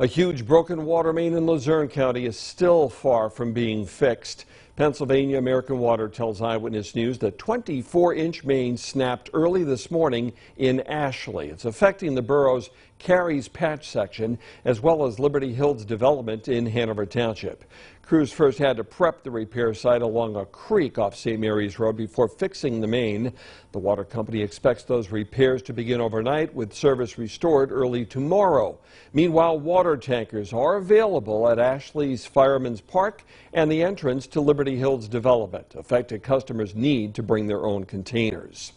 A huge broken water main in Luzerne County is still far from being fixed. Pennsylvania American Water tells Eyewitness News the 24-inch main snapped early this morning in Ashley. It's affecting the borough's Carey's Patch section as well as Liberty Hills development in Hanover Township. Crews first had to prep the repair site along a creek off St. Mary's Road before fixing the main. The water company expects those repairs to begin overnight with service restored early tomorrow. Meanwhile, water tankers are available at Ashley's Fireman's Park and the entrance to Liberty Hills development. Affected customers need to bring their own containers.